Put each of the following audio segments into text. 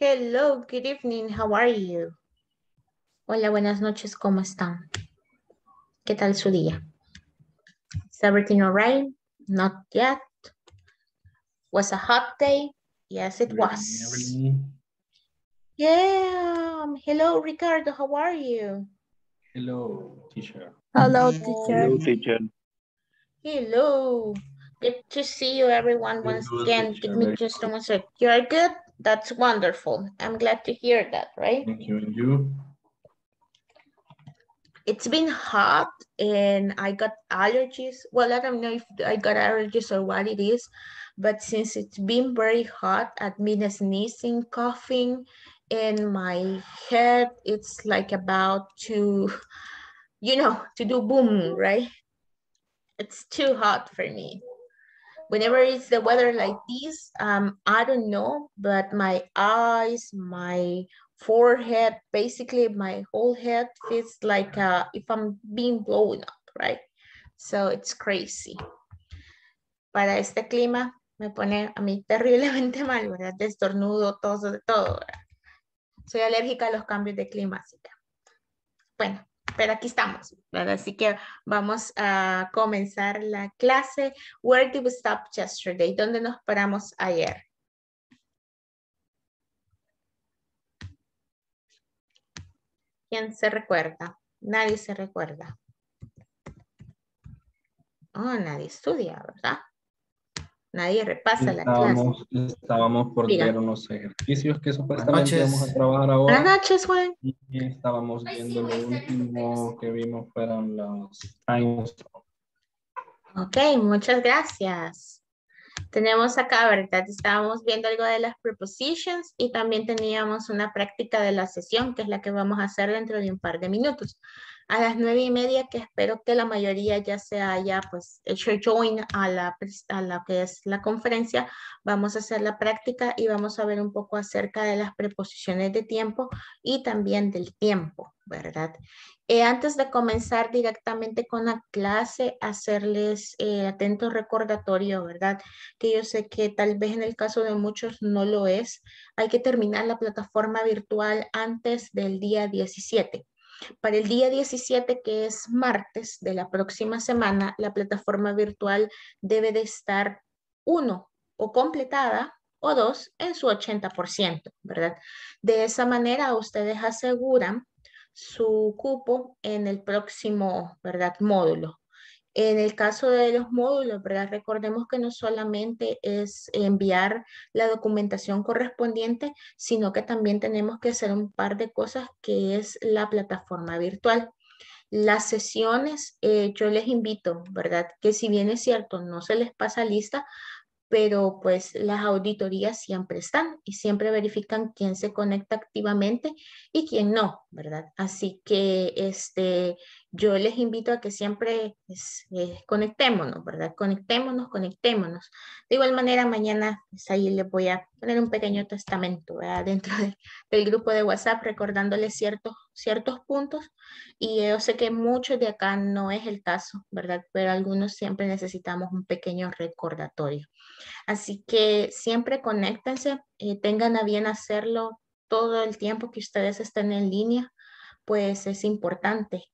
Hello, good evening, how are you? Hola, buenas noches, ¿cómo están? ¿Qué tal su día? Is everything all right? Not yet. Was a hot day? Yes, it was. Yeah, um, hello, Ricardo, how are you? Hello, teacher. Hello, teacher. Hello, teacher. Hello. Good to see you, everyone, once good, again. teacher. Give me just a moment. You're good? That's wonderful. I'm glad to hear that, right? Thank you. And you? It's been hot and I got allergies. Well, I don't know if I got allergies or what it is, but since it's been very hot, I've been sneezing, coughing, and my head, it's like about to, you know, to do boom, right? It's too hot for me. Whenever it's the weather like this, um, I don't know, but my eyes, my forehead, basically my whole head feels like uh, if I'm being blown up, right? So it's crazy. Para este clima me pone a mí terriblemente mal, ¿verdad? De estornudo, todo, todo, ¿verdad? Soy alérgica a los cambios de clima, así que, bueno, pero aquí estamos. Así que vamos a comenzar la clase. Where did we stop yesterday? ¿Dónde nos paramos ayer? ¿Quién se recuerda? Nadie se recuerda. Oh, nadie estudia, ¿verdad? Nadie repasa la clase. Estábamos, estábamos por Diga. ver unos ejercicios que supuestamente vamos a trabajar Buenas ahora. noches, Juan. Y estábamos viendo lo último que vimos fueron los times. Ok, muchas gracias. Tenemos acá, ¿verdad? Estábamos viendo algo de las prepositions y también teníamos una práctica de la sesión, que es la que vamos a hacer dentro de un par de minutos. A las nueve y media, que espero que la mayoría ya se haya pues hecho join a la, a la que es la conferencia, vamos a hacer la práctica y vamos a ver un poco acerca de las preposiciones de tiempo y también del tiempo, ¿verdad? Eh, antes de comenzar directamente con la clase, hacerles eh, atento recordatorio, ¿verdad? Que yo sé que tal vez en el caso de muchos no lo es. Hay que terminar la plataforma virtual antes del día 17. Para el día 17, que es martes de la próxima semana, la plataforma virtual debe de estar, uno, o completada, o dos, en su 80%, ¿verdad? De esa manera, ustedes aseguran su cupo en el próximo, ¿verdad? Módulo. En el caso de los módulos, ¿verdad? Recordemos que no solamente es enviar la documentación correspondiente, sino que también tenemos que hacer un par de cosas que es la plataforma virtual. Las sesiones, eh, yo les invito, ¿verdad? Que si bien es cierto, no se les pasa lista, pero pues las auditorías siempre están y siempre verifican quién se conecta activamente y quién no, ¿verdad? Así que este, yo les invito a que siempre pues, eh, conectémonos, ¿verdad? Conectémonos, conectémonos. De igual manera, mañana pues, ahí les voy a poner un pequeño testamento. Dentro de- del grupo de WhatsApp recordándoles ciertos, ciertos puntos y yo sé que muchos de acá no es el caso, ¿verdad? Pero algunos siempre necesitamos un pequeño recordatorio. Así que siempre conéctense, eh, tengan a bien hacerlo todo el tiempo que ustedes estén en línea, pues es importante.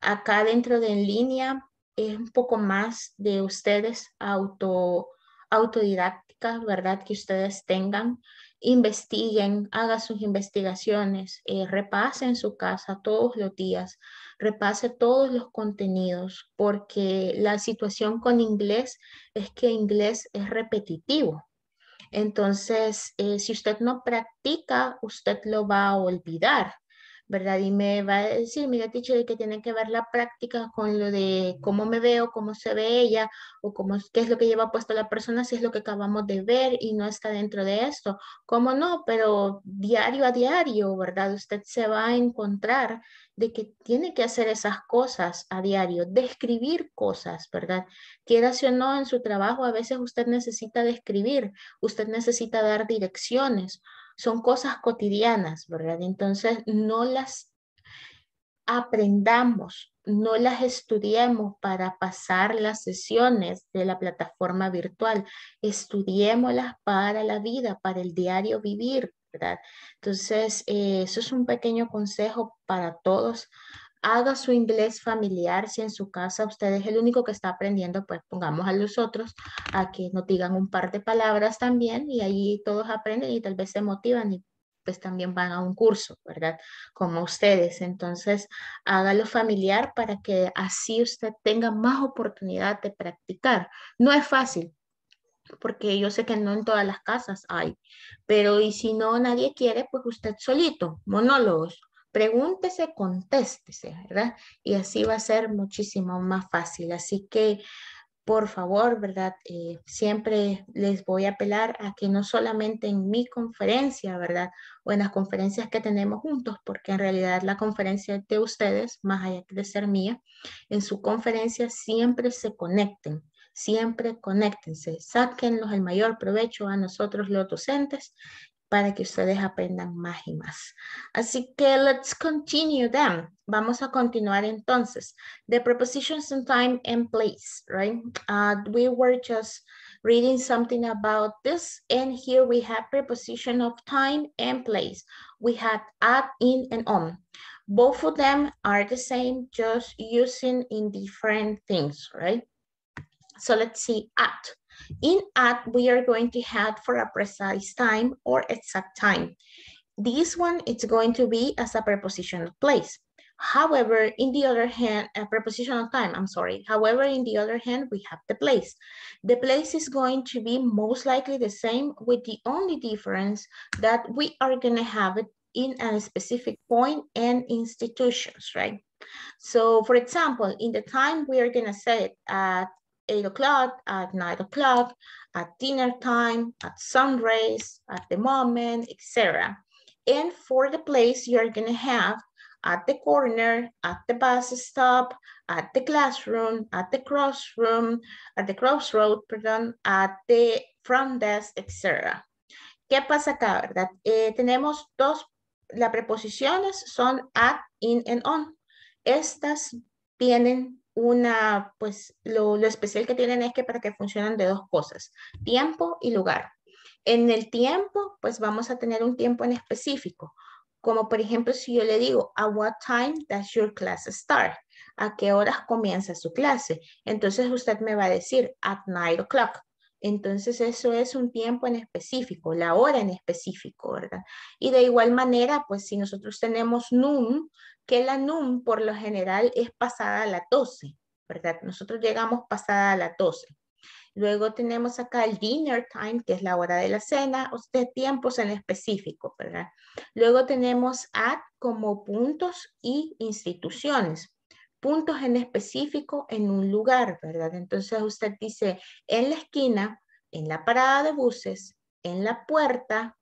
Acá dentro de en línea es un poco más de ustedes auto, autodidáctica, ¿verdad? Que ustedes tengan, investiguen, hagan sus investigaciones, eh, repasen su casa todos los días, repase todos los contenidos, porque la situación con inglés es que inglés es repetitivo. Entonces, eh, si usted no practica, usted lo va a olvidar, ¿verdad? Y me va a decir, mira, teacher, que tiene que ver la práctica con lo de cómo me veo, cómo se ve ella, o cómo, qué es lo que lleva puesto la persona, si es lo que acabamos de ver y no está dentro de esto. ¿Cómo no? Pero diario a diario, ¿verdad? Usted se va a encontrar de que tiene que hacer esas cosas a diario, describir cosas, ¿verdad? Quiera o no en su trabajo, a veces usted necesita describir, usted necesita dar direcciones, son cosas cotidianas, ¿verdad? Entonces, no las aprendamos, no las estudiemos para pasar las sesiones de la plataforma virtual, estudiémoslas para la vida, para el diario vivir, ¿verdad? Entonces, eh, eso es un pequeño consejo para todos. Haga su inglés familiar. Si en su casa usted es el único que está aprendiendo, pues pongamos a los otros a que nos digan un par de palabras también y ahí todos aprenden y tal vez se motivan y pues también van a un curso, ¿verdad? Como ustedes. Entonces, hágalo familiar para que así usted tenga más oportunidad de practicar. No es fácil, porque yo sé que no en todas las casas hay, pero y si no nadie quiere, pues usted solito, monólogos, pregúntese, contéstese, ¿verdad? Y así va a ser muchísimo más fácil. Así que, por favor, ¿verdad? Eh, siempre les voy a apelar a que no solamente en mi conferencia, ¿verdad? O en las conferencias que tenemos juntos, porque en realidad la conferencia de ustedes, más allá de ser mía, en su conferencia siempre se conecten Siempre conéctense, sáquenlos el mayor provecho a nosotros los docentes para que ustedes aprendan más y más. Así que let's continue then. Vamos a continuar entonces. The prepositions in time and place, right? Uh, we were just reading something about this and here we have preposition of time and place. We had at, in, and on. Both of them are the same, just using in different things, right? So let's see at. In at, we are going to have for a precise time or exact time. This one, it's going to be as a prepositional place. However, in the other hand, a prepositional time, I'm sorry. However, in the other hand, we have the place. The place is going to be most likely the same with the only difference that we are gonna have it in a specific point and institutions, right? So for example, in the time we are gonna say it at 8 o'clock, at 9 o'clock, at dinner time, at sunrise, at the moment, etc. And for the place you're gonna have at the corner, at the bus stop, at the classroom, at the crossroom, at the crossroad, perdón, at the front desk, etc. ¿Qué pasa acá, verdad? Eh, tenemos dos, las preposiciones son at, in, and on. Estas vienen una, pues lo, especial que tienen es que para que funcionen de dos cosas, tiempo y lugar. En el tiempo, pues vamos a tener un tiempo en específico, como por ejemplo si yo le digo, a what time does your class start? ¿A qué horas comienza su clase? Entonces usted me va a decir, at 9 o'clock. Entonces eso es un tiempo en específico, la hora en específico, ¿verdad? Y de igual manera, pues si nosotros tenemos noon, que la NUM por lo general es pasada a la 12, ¿verdad? Nosotros llegamos pasada a la 12. Luego tenemos acá el dinner time, que es la hora de la cena, o de tiempos en específico, ¿verdad? Luego tenemos at como puntos y instituciones. Puntos en específico en un lugar, ¿verdad? Entonces usted dice en la esquina, en la parada de buses, en la puerta,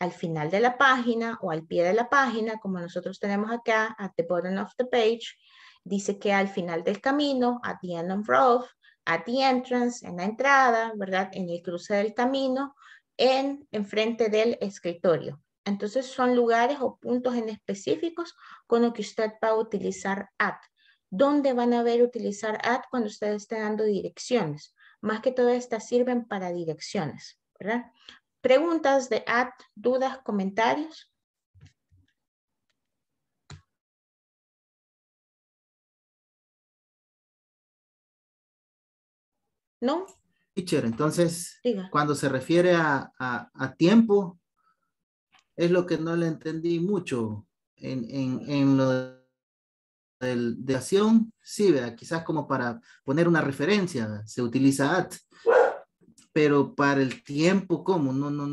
al final de la página o al pie de la página, como nosotros tenemos acá, at the bottom of the page, dice que al final del camino, at the end of road, at the entrance, en la entrada, ¿verdad? En el cruce del camino, en enfrente del escritorio. Entonces son lugares o puntos en específicos con los que usted va a utilizar at. ¿Dónde van a ver utilizar at cuando usted esté dando direcciones? Más que todo estas sirven para direcciones, ¿verdad? Preguntas de at, dudas, comentarios. ¿No? Teacher, entonces, cuando se refiere a, tiempo, es lo que no le entendí mucho en, en, lo de, de acción, sí, quizás como para poner una referencia, se utiliza at, pero para el tiempo, ¿cómo? No, no,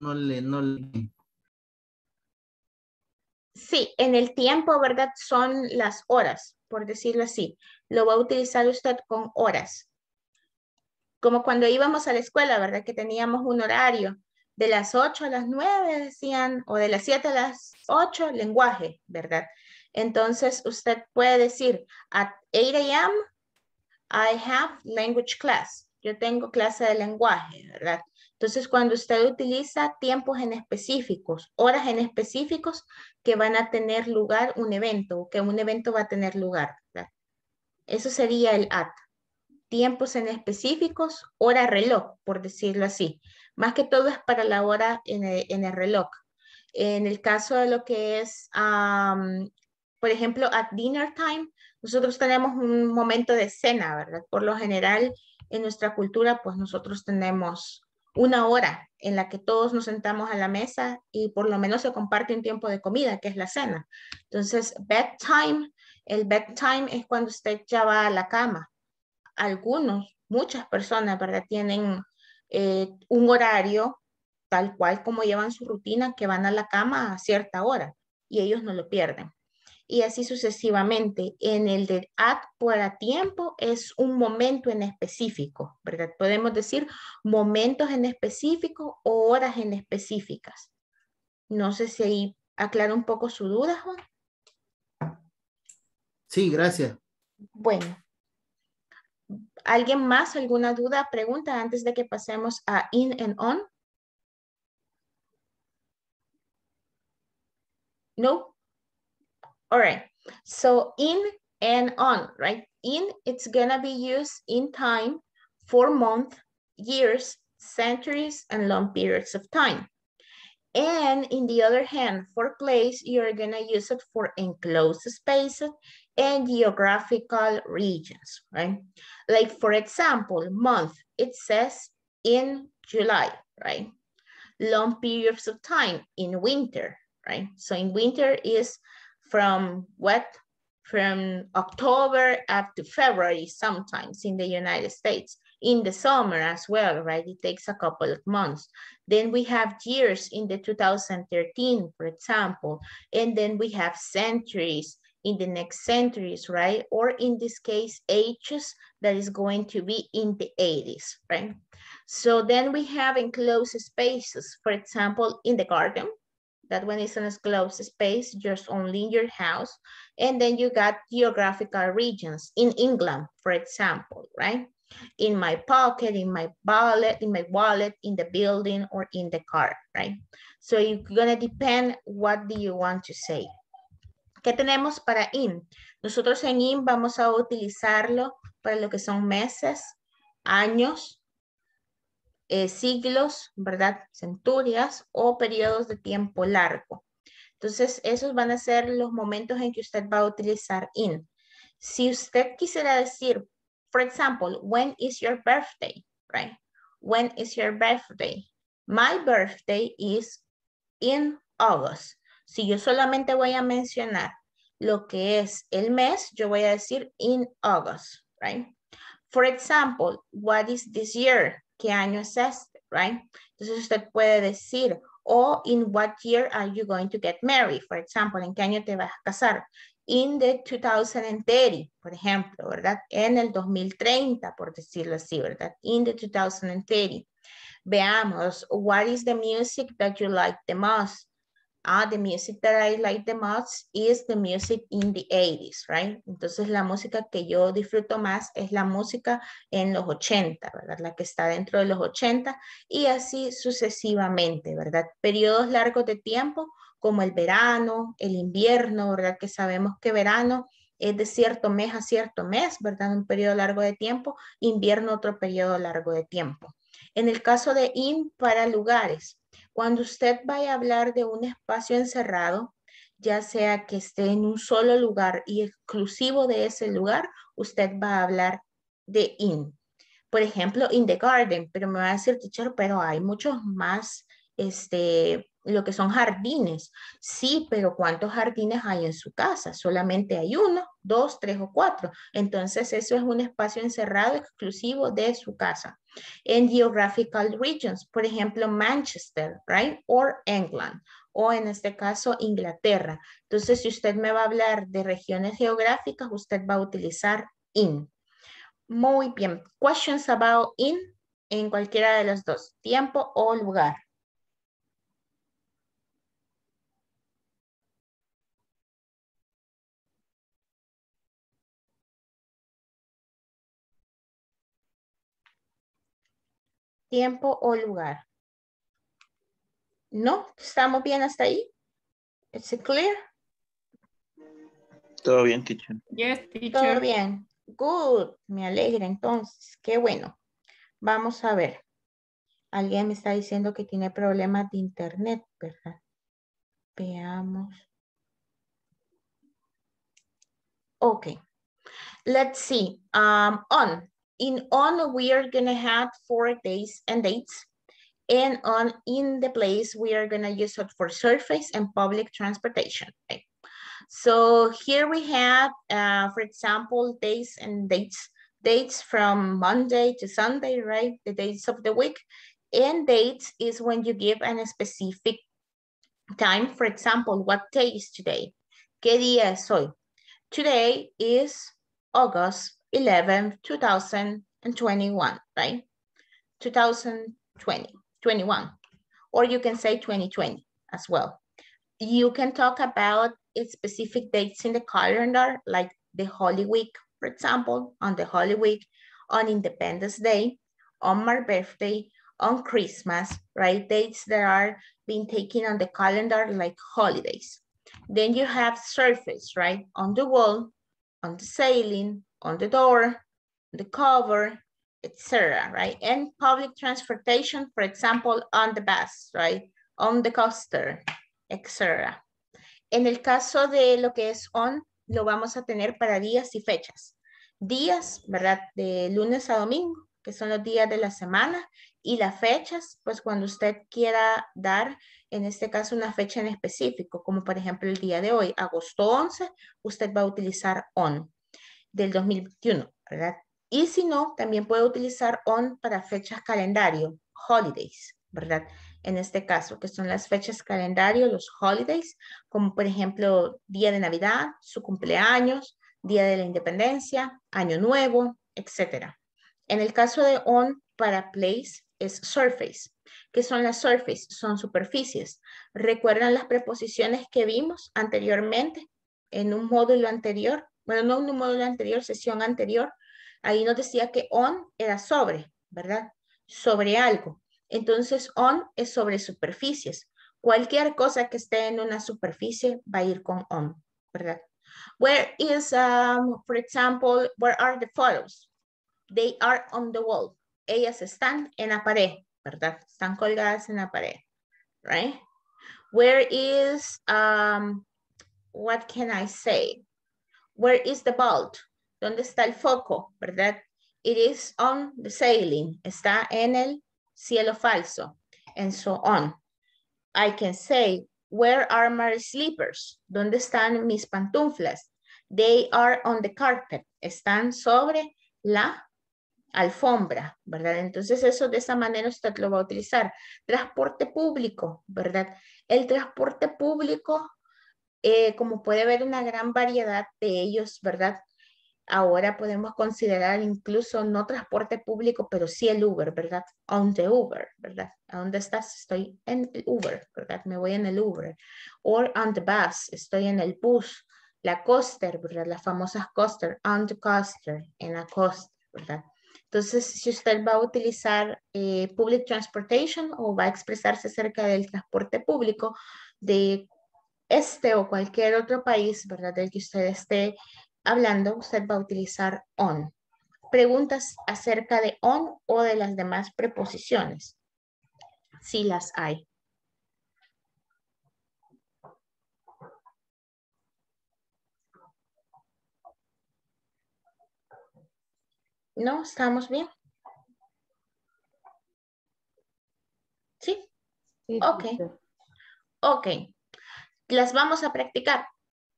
no le, no le. Sí, en el tiempo, ¿verdad? Son las horas, por decirlo así. Lo va a utilizar usted con horas. Como cuando íbamos a la escuela, ¿verdad? Que teníamos un horario. De las 8 a las 9 decían, o de las 7 a las 8, lenguaje, ¿verdad? Entonces usted puede decir, at 8 a.m. I have language class yo tengo clase de lenguaje, ¿verdad? Entonces, cuando usted utiliza tiempos en específicos, horas en específicos que van a tener lugar un evento, que un evento va a tener lugar, ¿verdad? Eso sería el at. tiempos en específicos, hora reloj, por decirlo así. Más que todo es para la hora en el, reloj. En el caso de lo que es, por ejemplo, at dinner time, nosotros tenemos un momento de cena, ¿verdad? Por lo general, en nuestra cultura, pues nosotros tenemos una hora en la que todos nos sentamos a la mesa y por lo menos se comparte un tiempo de comida, que es la cena. Entonces, bedtime, el bedtime es cuando usted ya va a la cama. Algunos, muchas personas, ¿verdad? Tienen eh, un horario tal cual como llevan su rutina, que van a la cama a cierta hora y ellos no lo pierden y así sucesivamente. En el de at por a tiempo es un momento en específico, ¿verdad? Podemos decir momentos en específico o horas en específicas. No sé si ahí aclara un poco su duda, Juan. Sí, gracias. Bueno. ¿Alguien más? ¿Alguna duda? Pregunta antes de que pasemos a in and on. No. All right. So in and on, right? In, it's gonna be used in time for month, years, centuries, and long periods of time. And in the other hand, for place, you're gonna use it for enclosed spaces and geographical regions, right? Like for example, month, it says in July, right? Long periods of time in winter, right? So in winter is from what? From October up to February sometimes in the United States. In the summer as well, right? It takes a couple of months. Then we have years in the 2013, for example, and then we have centuries in the next centuries, right? Or in this case, ages that is going to be in the 80s, right? So then we have enclosed spaces, for example, in the garden, that one is an enclosed space, just only in your house. And then you got geographical regions in England, for example, right? In my pocket, in my wallet, in my wallet, in the building, or in the car, right? So you're gonna depend what do you want to say. ¿Qué tenemos para in? Nosotros en in vamos a utilizarlo para lo que son meses, años, eh, siglos, ¿verdad? Centurias o periodos de tiempo largo. Entonces, esos van a ser los momentos en que usted va a utilizar in. Si usted quisiera decir, for example, when is your birthday, right? When is your birthday? My birthday is in August. Si yo solamente voy a mencionar lo que es el mes, yo voy a decir in August, right? For example, what is this year? ¿Qué año es este? Right? Entonces usted puede decir, o in what year are you going to get married? For example, ¿en qué año te vas a casar? In the 2030, por ejemplo, ¿verdad? En el 2030, por decirlo así, ¿verdad? In the 2030. Veamos, what is the music that you like the most? Ah, the music that I like the most is the music in the 80s, right? Entonces la música que yo disfruto más es la música en los 80, ¿verdad? La que está dentro de los 80 y así sucesivamente, ¿verdad? Periodos largos de tiempo como el verano, el invierno, ¿verdad? Que sabemos que verano es de cierto mes a cierto mes, ¿verdad? Un periodo largo de tiempo, invierno otro periodo largo de tiempo. En el caso de in para lugares, cuando usted vaya a hablar de un espacio encerrado, ya sea que esté en un solo lugar y exclusivo de ese lugar, usted va a hablar de in. Por ejemplo, in the garden, pero me va a decir, teacher, pero hay muchos más, este, lo que son jardines. Sí, pero ¿cuántos jardines hay en su casa? Solamente hay uno, dos, tres o cuatro. Entonces, eso es un espacio encerrado exclusivo de su casa en geographical regions, por ejemplo, Manchester, right? Or England, o en este caso, Inglaterra. Entonces, si usted me va a hablar de regiones geográficas, usted va a utilizar in. Muy bien. Questions about in en cualquiera de los dos, tiempo o lugar. Tiempo o lugar. ¿No? ¿Estamos bien hasta ahí? ¿Es clear? Todo bien, teacher. Yes, teacher. Todo bien. Good. Me alegra entonces. Qué bueno. Vamos a ver. Alguien me está diciendo que tiene problemas de internet, ¿verdad? Veamos. Okay. Let's see. Um, on. In on, we are going to have four days and dates. And on in the place, we are going to use it for surface and public transportation. Okay. So here we have, uh, for example, days and dates. Dates from Monday to Sunday, right? The days of the week. And dates is when you give a specific time. For example, what day is today? ¿Qué día es hoy? Today is August 11, 2021, right? 2020, 21. Or you can say 2020 as well. You can talk about specific dates in the calendar, like the Holy Week, for example, on the Holy Week, on Independence Day, on my birthday, on Christmas, right? Dates that are being taken on the calendar like holidays. Then you have surface, right? On the wall, on the ceiling, on the door, the cover, etc. right? And public transportation, for example, on the bus, right? On the coaster, etc. En el caso de lo que es on, lo vamos a tener para días y fechas. Días, ¿verdad? De lunes a domingo, que son los días de la semana, y las fechas, pues cuando usted quiera dar, en este caso, una fecha en específico, como por ejemplo el día de hoy, agosto 11, usted va a utilizar on del 2021, ¿verdad? Y si no, también puede utilizar on para fechas calendario, holidays, ¿verdad? En este caso, que son las fechas calendario, los holidays, como por ejemplo, día de Navidad, su cumpleaños, día de la independencia, año nuevo, etc. En el caso de on para place, es surface. ¿Qué son las surface? Son superficies. ¿Recuerdan las preposiciones que vimos anteriormente en un módulo anterior? Bueno, no un módulo anterior, sesión anterior. Ahí nos decía que on era sobre, ¿verdad? Sobre algo. Entonces, on es sobre superficies. Cualquier cosa que esté en una superficie va a ir con on, ¿verdad? Where is, um, for example, where are the photos? They are on the wall ellas están en la pared, ¿verdad? Están colgadas en la pared, right? Where is, um, what can I say? Where is the bulb? ¿Dónde está el foco, verdad? It is on the ceiling. Está en el cielo falso. And so on. I can say, where are my slippers? ¿Dónde están mis pantuflas? They are on the carpet. Están sobre la alfombra, ¿verdad? Entonces eso de esa manera usted lo va a utilizar. Transporte público, ¿verdad? El transporte público, eh, como puede ver una gran variedad de ellos, ¿verdad? Ahora podemos considerar incluso no transporte público, pero sí el Uber, ¿verdad? On the Uber, ¿verdad? ¿A dónde estás? Estoy en el Uber, ¿verdad? Me voy en el Uber. Or on the bus, estoy en el bus. La coaster, ¿verdad? Las famosas coaster, on the coaster, en la coaster, ¿verdad? Entonces, si usted va a utilizar eh, public transportation o va a expresarse acerca del transporte público de este o cualquier otro país, ¿verdad? Del que usted esté hablando, usted va a utilizar on. Preguntas acerca de on o de las demás preposiciones. Si las hay. ¿No? ¿Estamos bien? ¿Sí? ok. Ok. ¿Las vamos a practicar?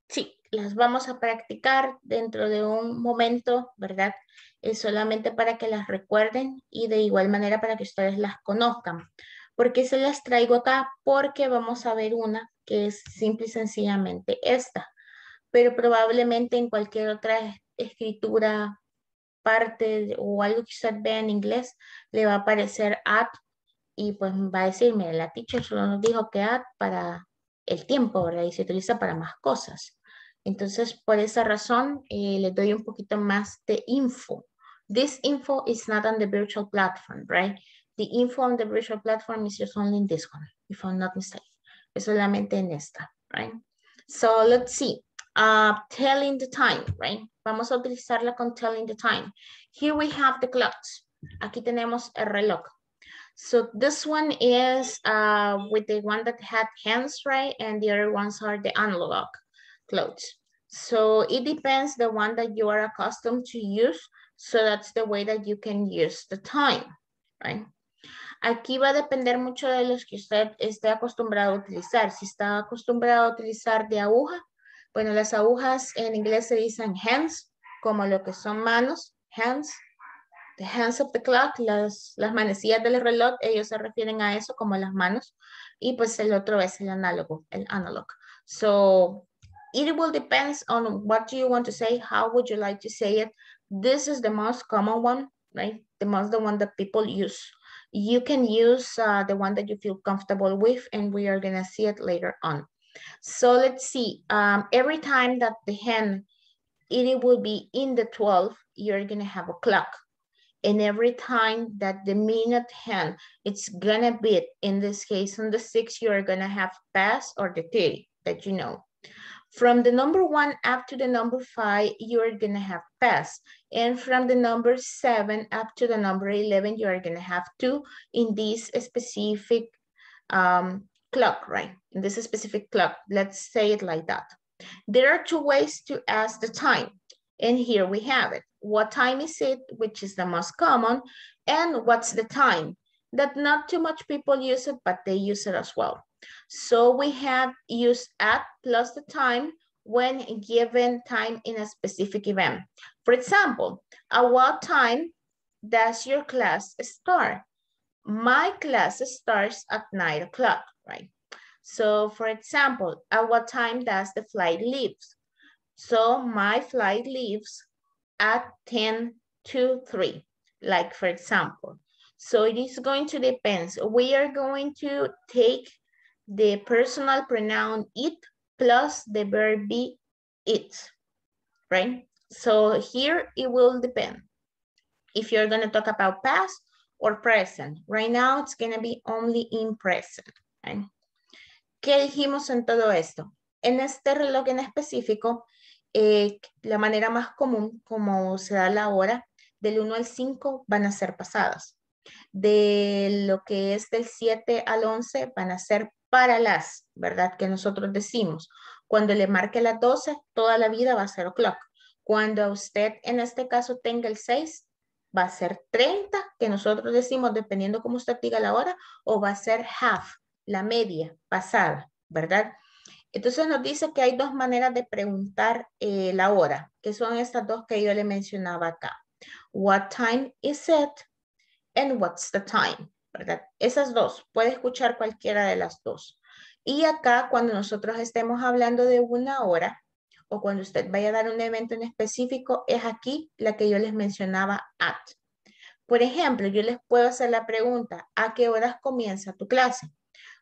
Sí, las vamos a practicar dentro de un momento, ¿verdad? Es solamente para que las recuerden y de igual manera para que ustedes las conozcan. ¿Por qué se las traigo acá? Porque vamos a ver una que es simple y sencillamente esta. Pero probablemente en cualquier otra escritura parte o algo que usted vea en inglés, le va a aparecer at y pues va a decirme, la teacher solo nos dijo que at para el tiempo, ¿verdad? Y se utiliza para más cosas. Entonces, por esa razón, eh, le doy un poquito más de info. This info is not on the virtual platform, right? The info on the virtual platform is just only in this one, if I'm not mistaken. Es solamente en esta, right? So, let's see. uh, telling the time, right? Vamos a utilizarla con telling the time. Here we have the clocks. Aquí tenemos el reloj. So this one is uh, with the one that had hands, right? And the other ones are the analog clocks. So it depends the one that you are accustomed to use. So that's the way that you can use the time, right? Aquí va a depender mucho de los que usted esté acostumbrado a utilizar. Si está acostumbrado a utilizar de aguja, bueno, las agujas en inglés se dicen hands, como lo que son manos, hands. The hands of the clock, las, las manecillas del reloj, ellos se refieren a eso como las manos. Y pues el otro es el análogo, el analog. So, it will depends on what do you want to say, how would you like to say it. This is the most common one, right? The most the one that people use. You can use uh, the one that you feel comfortable with and we are gonna see it later on. So let's see, um, every time that the hand, it will be in the 12, you're gonna have a clock. And every time that the minute hand, it's gonna beat, in this case, on the six, you're gonna have pass or the 30 that you know. From the number one up to the number five, you're gonna have pass. And from the number seven up to the number 11, you're gonna have two in this specific um, clock, right? In this specific clock, let's say it like that. There are two ways to ask the time. And here we have it. What time is it, which is the most common, and what's the time? That not too much people use it, but they use it as well. So we have used at plus the time when given time in a specific event. For example, at what time does your class start? My class starts at nine o'clock, right? So for example, at what time does the flight leave? So my flight leaves at 10 to 3, like for example. So it is going to depend. We are going to take the personal pronoun it plus the verb be it, right? So here it will depend if you're going to talk about past or present. Right now it's going to be only in present. Right? ¿Qué dijimos en todo esto? En este reloj en específico, eh, la manera más común como se da la hora, del 1 al 5 van a ser pasadas. De lo que es del 7 al 11 van a ser para las, ¿verdad? Que nosotros decimos. Cuando le marque las 12, toda la vida va a ser o'clock. Cuando usted en este caso tenga el 6, va a ser 30, que nosotros decimos dependiendo cómo usted diga la hora, o va a ser half, la media pasada, ¿verdad? Entonces nos dice que hay dos maneras de preguntar eh, la hora, que son estas dos que yo le mencionaba acá. What time is it? And what's the time? ¿Verdad? Esas dos, puede escuchar cualquiera de las dos. Y acá cuando nosotros estemos hablando de una hora, o cuando usted vaya a dar un evento en específico, es aquí la que yo les mencionaba at. Por ejemplo, yo les puedo hacer la pregunta, ¿a qué horas comienza tu clase?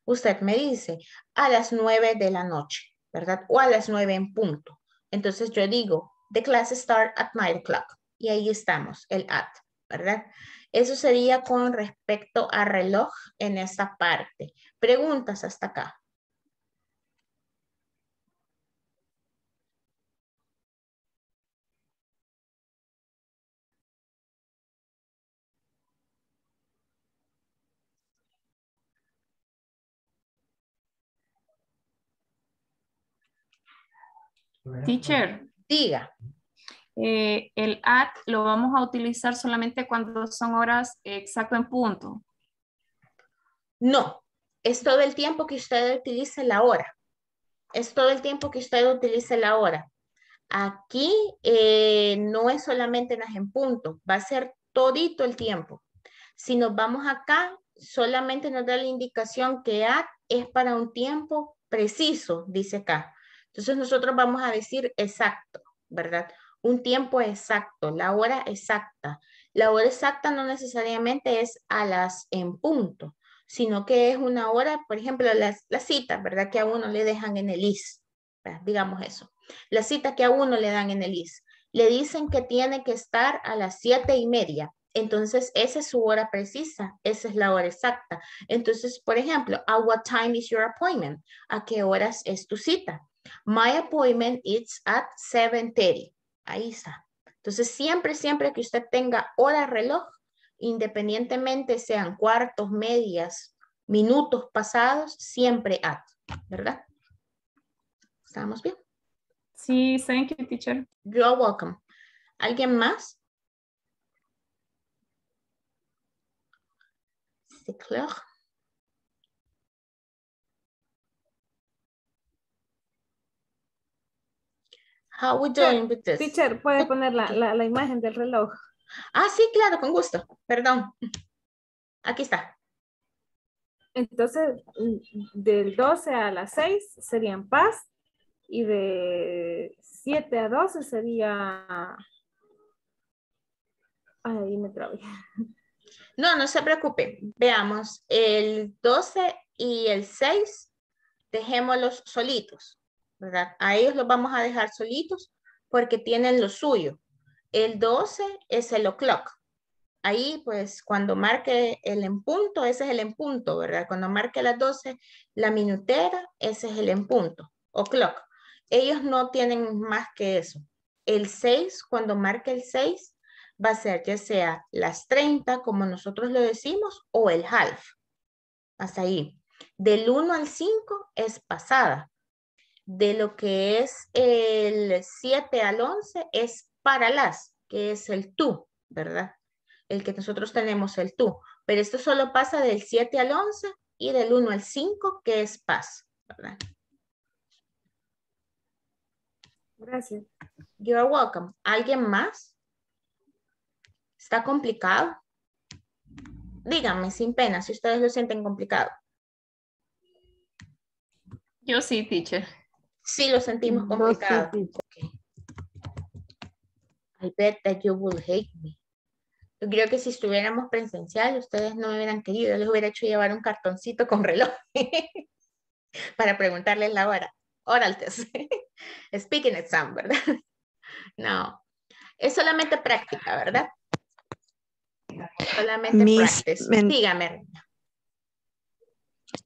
Usted me dice a las nueve de la noche, ¿verdad? O a las nueve en punto. Entonces yo digo, the class start at nine o'clock. Y ahí estamos, el at, ¿verdad? Eso sería con respecto a reloj en esta parte. Preguntas hasta acá. Teacher. Diga. Eh, el at lo vamos a utilizar solamente cuando son horas exacto en punto. No, es todo el tiempo que usted utilice la hora. Es todo el tiempo que usted utilice la hora. Aquí eh, no es solamente en punto, va a ser todito el tiempo. Si nos vamos acá, solamente nos da la indicación que at es para un tiempo preciso, dice acá. Entonces nosotros vamos a decir exacto, ¿verdad? Un tiempo exacto, la hora exacta. La hora exacta no necesariamente es a las en punto, sino que es una hora, por ejemplo, la, la cita, ¿verdad? Que a uno le dejan en el IS, digamos eso. La cita que a uno le dan en el IS. Le dicen que tiene que estar a las siete y media. Entonces, esa es su hora precisa, esa es la hora exacta. Entonces, por ejemplo, ¿a what time is your appointment? ¿A qué horas es tu cita? My appointment is at 7.30. Ahí está. Entonces, siempre, siempre que usted tenga hora reloj, independientemente sean cuartos, medias, minutos pasados, siempre at, ¿verdad? ¿Estamos bien? Sí, thank you, teacher. You're welcome. ¿Alguien más? C'est clair? How we doing with this? Teacher, puede poner la, la, la imagen del reloj. Ah, sí, claro, con gusto. Perdón. Aquí está. Entonces, del 12 a las 6 serían paz y de 7 a 12 sería... Ahí me trabé. No, no se preocupe. Veamos, el 12 y el 6, dejémoslos solitos, ¿verdad? A ellos los vamos a dejar solitos porque tienen lo suyo. El 12 es el o'clock. Ahí, pues, cuando marque el en punto, ese es el en punto, ¿verdad? Cuando marque las 12, la minutera, ese es el en punto, o'clock. Ellos no tienen más que eso. El 6, cuando marque el 6, va a ser ya sea las 30, como nosotros lo decimos, o el half. Hasta ahí. Del 1 al 5 es pasada. De lo que es el 7 al 11 es para las, que es el tú, ¿verdad? El que nosotros tenemos el tú. Pero esto solo pasa del 7 al 11 y del 1 al 5, que es paz, ¿verdad? Gracias. You're welcome. ¿Alguien más? ¿Está complicado? Díganme sin pena si ustedes lo sienten complicado. Yo sí, teacher. Sí, lo sentimos complicado. I bet that you will hate me. Yo creo que si estuviéramos presencial, ustedes no me hubieran querido. Yo les hubiera hecho llevar un cartoncito con reloj para preguntarles la hora. Oral test. Speaking exam, ¿verdad? No. Es solamente práctica, ¿verdad? Solamente práctica. Dígame.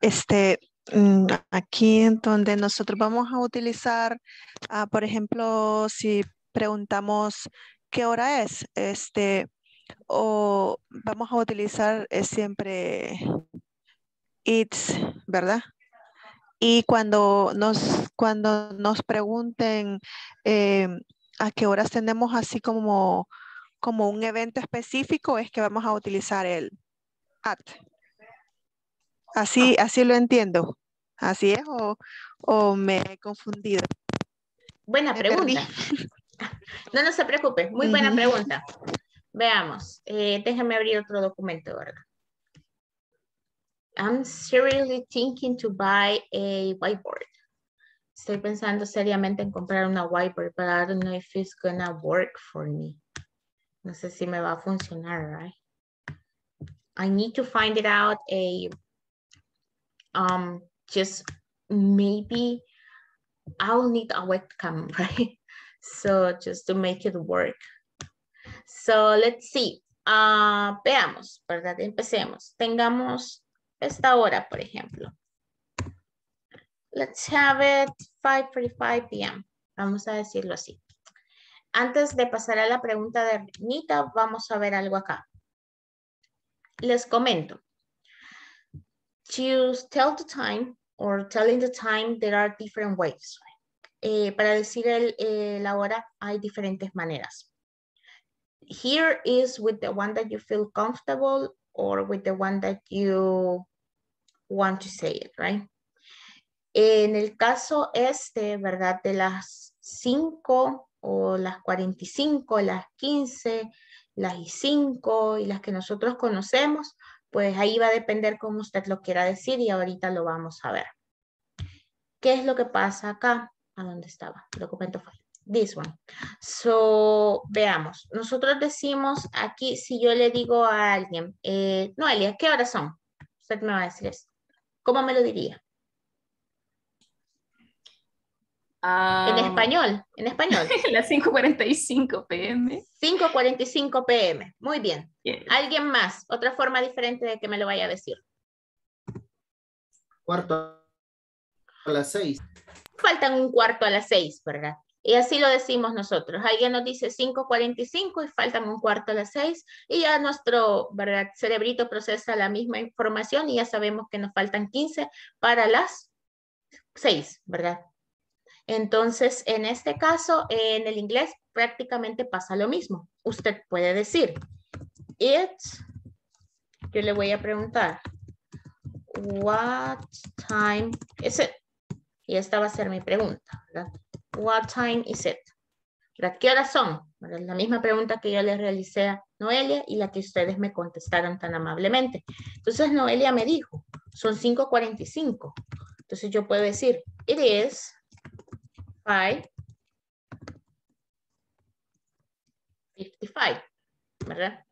Este, aquí en donde nosotros vamos a utilizar, uh, por ejemplo, si preguntamos qué hora es, este, o vamos a utilizar es siempre it's, ¿verdad? Y cuando nos, cuando nos pregunten eh, a qué horas tenemos así como, como un evento específico, es que vamos a utilizar el at. Así, así lo entiendo. ¿Así es o, o me he confundido? Buena pregunta. No, no se preocupe, muy buena pregunta. Veamos, eh, déjame abrir otro documento, ¿verdad? I'm seriously thinking to buy a whiteboard. Estoy pensando seriamente en comprar una whiteboard, but I don't know if it's gonna work for me. No sé si me va a funcionar, right? I need to find it out a, um, just maybe I'll need a webcam, right? So just to make it work. So let's see. Uh, veamos, ¿verdad? Empecemos. Tengamos esta hora, por ejemplo. Let's have it 5.45 p.m. Vamos a decirlo así. Antes de pasar a la pregunta de Nita, vamos a ver algo acá. Les comento. To tell the time or telling the time, there are different ways. Eh, para decir eh, la hora hay diferentes maneras. Here is with the one that you feel comfortable or with the one that you want to say it, right? En el caso este, ¿verdad? De las 5 o las 45, las 15, las y 5 y las que nosotros conocemos, pues ahí va a depender cómo usted lo quiera decir y ahorita lo vamos a ver. ¿Qué es lo que pasa acá? ¿A dónde estaba? Documento fue. This one. So, veamos. Nosotros decimos aquí, si yo le digo a alguien, eh, Noelia, ¿qué horas son? Usted me va a decir eso. ¿Cómo me lo diría? En español, en español. Las 5.45 pm. 5.45 pm, muy bien. ¿Alguien más? Otra forma diferente de que me lo vaya a decir. Cuarto a las seis. Faltan un cuarto a las seis, ¿verdad? Y así lo decimos nosotros. Alguien nos dice 5.45 y faltan un cuarto a las 6 y ya nuestro ¿verdad? cerebrito procesa la misma información y ya sabemos que nos faltan 15 para las 6, ¿verdad? Entonces, en este caso, en el inglés prácticamente pasa lo mismo. Usted puede decir, it's, yo le voy a preguntar, what time is it? Y esta va a ser mi pregunta, ¿verdad? What time is it? ¿Qué horas son? La misma pregunta que yo le realicé a Noelia y la que ustedes me contestaron tan amablemente. Entonces Noelia me dijo, son 5.45. Entonces yo puedo decir, it is 5.55, ¿verdad?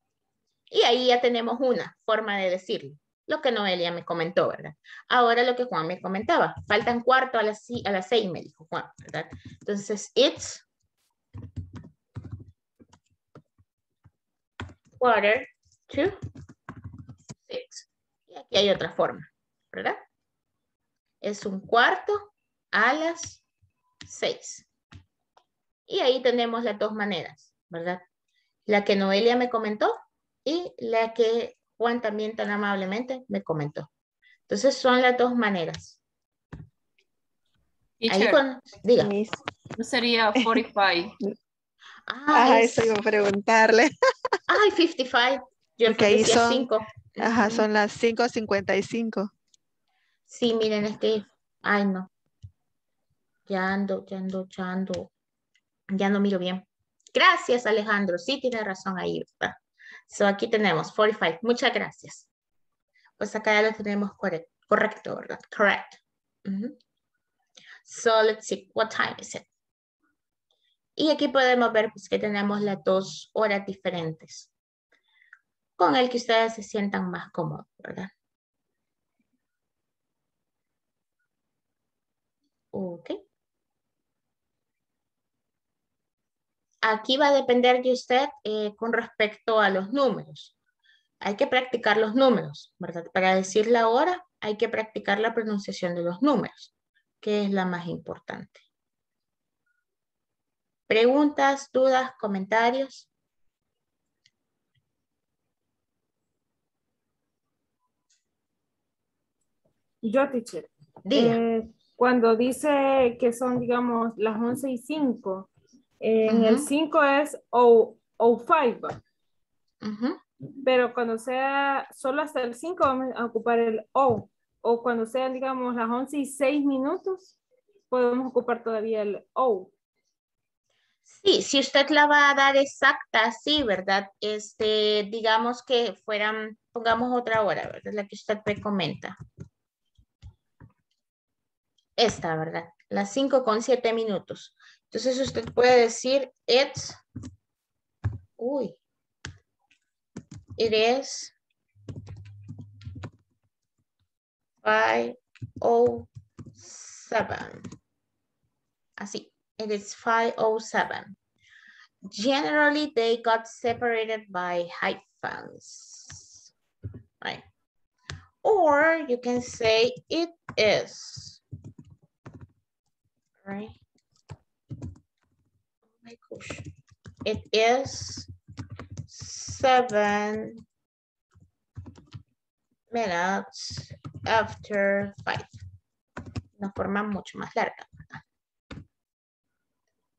Y ahí ya tenemos una forma de decirlo lo que Noelia me comentó, ¿verdad? Ahora lo que Juan me comentaba, faltan cuarto a las, a las seis, me dijo Juan, ¿verdad? Entonces, it's quarter to six. Y aquí hay otra forma, ¿verdad? Es un cuarto a las seis. Y ahí tenemos las dos maneras, ¿verdad? La que Noelia me comentó y la que Juan también tan amablemente me comentó. Entonces son las dos maneras. Ahí con, diga. No sería 45. ah, eso iba a preguntarle. Ay, 55. Yo Porque ahí son, 5. Ajá, son las 5.55. Sí, miren, es que, ay no. Ya ando, ya ando, ya ando, ya no miro bien. Gracias, Alejandro. Sí, tiene razón ahí. ¿verdad? So aquí tenemos 45. Muchas gracias. Pues acá ya lo tenemos correcto, ¿verdad? Correct. So let's see, what time is it? Y aquí podemos ver pues, que tenemos las dos horas diferentes con el que ustedes se sientan más cómodos, ¿verdad? Ok. Aquí va a depender de usted eh, con respecto a los números. Hay que practicar los números, ¿verdad? Para decir la hora hay que practicar la pronunciación de los números, que es la más importante. ¿Preguntas, dudas, comentarios? Yo, teacher. Eh, cuando dice que son, digamos, las 11 y 5, en el 5 es O, 5 Pero cuando sea solo hasta el 5 vamos a ocupar el O. O cuando sean, digamos, las 11 y 6 minutos, podemos ocupar todavía el O. Sí, si usted la va a dar exacta, sí, ¿verdad? Este, digamos que fueran, pongamos otra hora, ¿verdad? La que usted me comenta. Esta, ¿verdad? Las 5 con 7 minutos. Entonces usted puede decir it's, uy, it is 507. Así, it is 507. Generally, they got separated by hyphens, right? Or you can say it is, right? It is seven minutes after five. Una forma mucho más larga.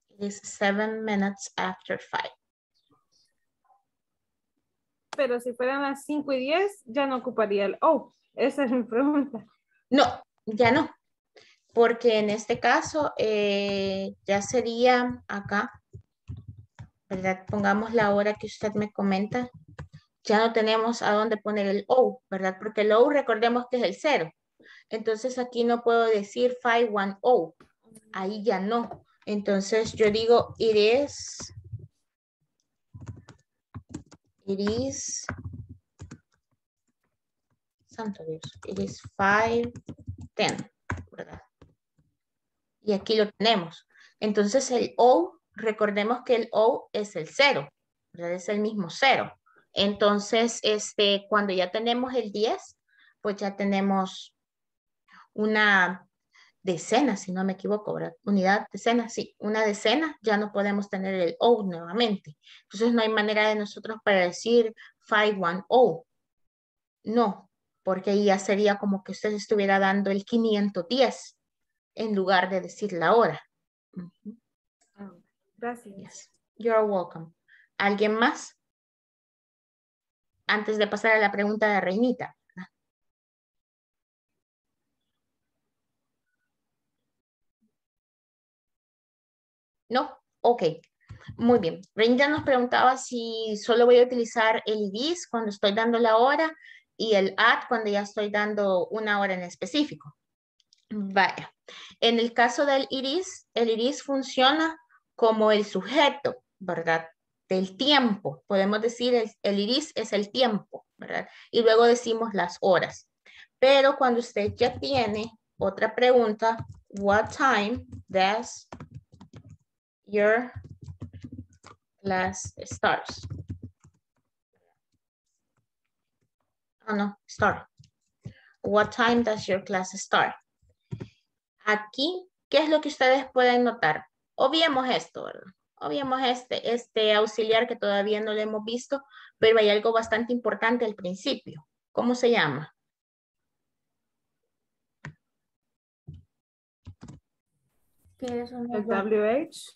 It is seven minutes after five. Pero si fueran las 5 y 10, ya no ocuparía el O. Esa es mi pregunta. No, ya no. Porque en este caso eh, ya sería acá ¿verdad? Pongamos la hora que usted me comenta. Ya no tenemos a dónde poner el O, ¿verdad? Porque el O recordemos que es el cero. Entonces aquí no puedo decir 510. Ahí ya no. Entonces yo digo it is. It is. Santo Dios. It is 510, ¿verdad? Y aquí lo tenemos. Entonces el O recordemos que el O es el cero. Es el mismo cero. Entonces, este, cuando ya tenemos el 10, pues ya tenemos una, decena, si no me equivoco. Unidad, decena, sí, una decena, ya no podemos tener el O nuevamente. Entonces no hay manera de nosotros para decir 510. No, porque ya sería como que usted estuviera dando el 510 en lugar de decir la hora. Gracias. You're welcome. ¿Alguien más? Antes de pasar a la pregunta de Reinita. ¿No? Ok. Muy bien. Reinita nos preguntaba si solo voy a utilizar el iris cuando estoy dando la hora y el at cuando ya estoy dando una hora en específico. Vaya. En el caso del iris, el iris funciona como el sujeto, ¿verdad? Del tiempo. Podemos decir el, iris es el tiempo, ¿verdad? Y luego decimos las horas. Pero cuando usted ya tiene otra pregunta, what time does your class starts? Oh no, start. What time does your class start? Aquí, ¿qué es lo que ustedes pueden notar? Obviemos esto, ¿verdad? Obviemos este, este auxiliar que todavía no lo hemos visto, pero hay algo bastante importante al principio. ¿Cómo se llama? ¿Qué es una WH?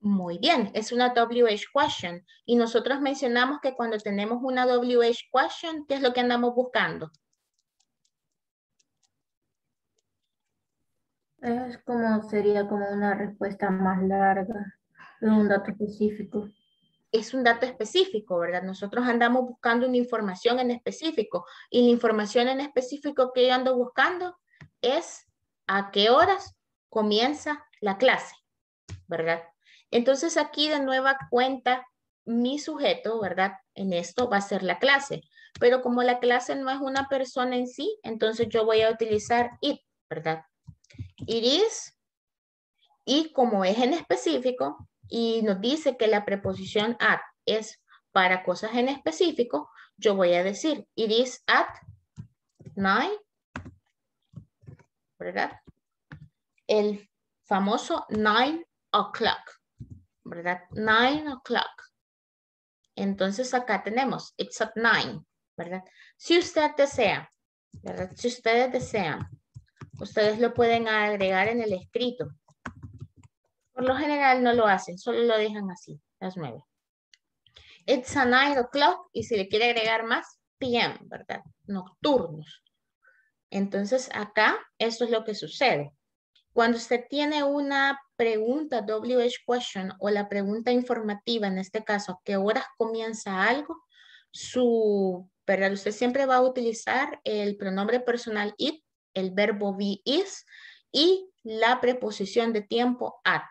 Muy bien, es una WH question. Y nosotros mencionamos que cuando tenemos una WH question, ¿qué es lo que andamos buscando? Es como, sería como una respuesta más larga, un dato específico. Es un dato específico, ¿verdad? Nosotros andamos buscando una información en específico y la información en específico que yo ando buscando es a qué horas comienza la clase, ¿verdad? Entonces aquí de nueva cuenta mi sujeto, ¿verdad? En esto va a ser la clase. Pero como la clase no es una persona en sí, entonces yo voy a utilizar it, ¿verdad? It is. Y como es en específico y nos dice que la preposición at es para cosas en específico, yo voy a decir it is at nine, ¿verdad? el famoso nine o'clock, ¿verdad? Nine o'clock. Entonces acá tenemos, it's at nine, ¿verdad? Si usted desea, ¿verdad? Si ustedes desean, ustedes lo pueden agregar en el escrito. Por lo general no lo hacen, solo lo dejan así, las nueve. It's a nine o'clock y si le quiere agregar más, PM, ¿verdad? Nocturnos. Entonces acá, eso es lo que sucede. Cuando usted tiene una pregunta WH question o la pregunta informativa, en este caso, ¿a qué horas comienza algo? Su, ¿verdad? Usted siempre va a utilizar el pronombre personal it, el verbo be is y la preposición de tiempo at,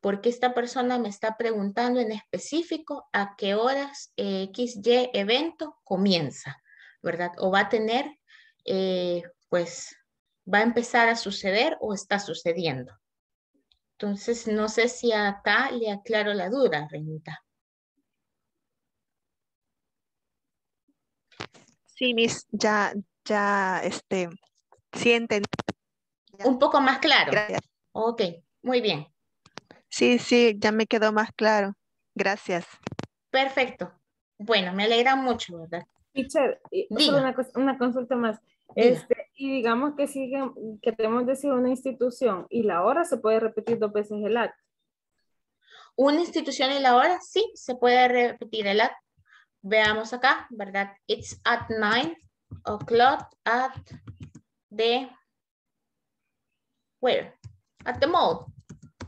porque esta persona me está preguntando en específico a qué horas eh, XY evento comienza, ¿verdad? O va a tener, eh, pues, va a empezar a suceder o está sucediendo. Entonces, no sé si acá le aclaro la duda, Renita. Sí, Miss, ya, ya, este, sienten. Un poco más claro. Gracias. Ok, muy bien. Sí, sí, ya me quedó más claro. Gracias. Perfecto. Bueno, me alegra mucho, ¿verdad? Teacher, una, una, consulta más. Este, y digamos que siguen, que tenemos decir una institución y la hora se puede repetir dos veces el at. Una institución y la hora, sí, se puede repetir el at. Veamos acá, ¿verdad? It's at nine o'clock at the, where? At the mall.